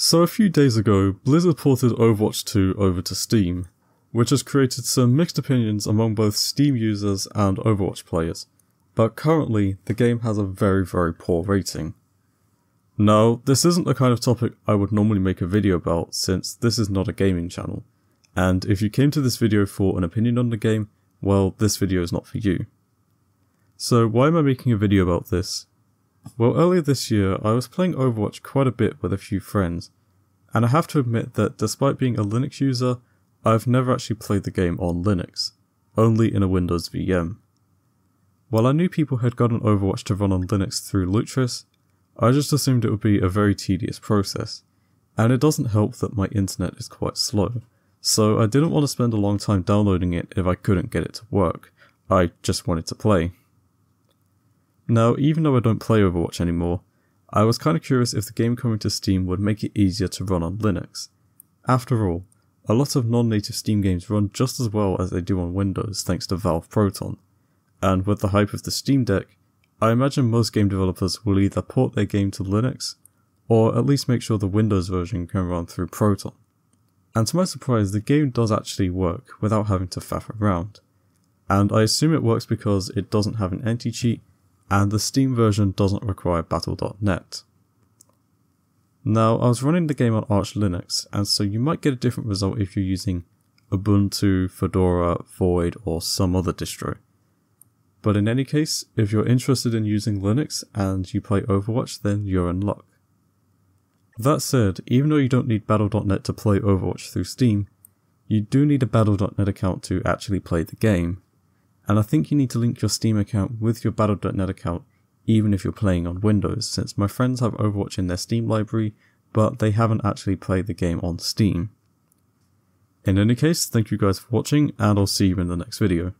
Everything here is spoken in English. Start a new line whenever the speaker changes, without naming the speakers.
So a few days ago, Blizzard ported Overwatch 2 over to Steam, which has created some mixed opinions among both Steam users and Overwatch players, but currently the game has a very very poor rating. Now, this isn't the kind of topic I would normally make a video about since this is not a gaming channel, and if you came to this video for an opinion on the game, well, this video is not for you. So why am I making a video about this? Well, earlier this year, I was playing Overwatch quite a bit with a few friends, and I have to admit that despite being a Linux user, I've never actually played the game on Linux, only in a Windows VM. While I knew people had gotten Overwatch to run on Linux through Lutris, I just assumed it would be a very tedious process, and it doesn't help that my internet is quite slow, so I didn't want to spend a long time downloading it if I couldn't get it to work, I just wanted to play. Now, even though I don't play Overwatch anymore, I was kinda curious if the game coming to Steam would make it easier to run on Linux. After all, a lot of non-native Steam games run just as well as they do on Windows thanks to Valve Proton, and with the hype of the Steam Deck, I imagine most game developers will either port their game to Linux, or at least make sure the Windows version can run through Proton. And to my surprise, the game does actually work without having to faff around. And I assume it works because it doesn't have an anti-cheat and the Steam version doesn't require Battle.net. Now, I was running the game on Arch Linux, and so you might get a different result if you're using Ubuntu, Fedora, Void, or some other distro. But in any case, if you're interested in using Linux and you play Overwatch, then you're in luck. That said, even though you don't need Battle.net to play Overwatch through Steam, you do need a Battle.net account to actually play the game, and I think you need to link your Steam account with your Battle.net account even if you're playing on Windows, since my friends have Overwatch in their Steam library, but they haven't actually played the game on Steam. In any case, thank you guys for watching, and I'll see you in the next video.